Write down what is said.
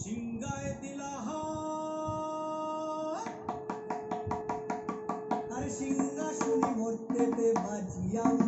সিংগায় দিলা আর সিংহাসনে মরতেতে বাজিয়াম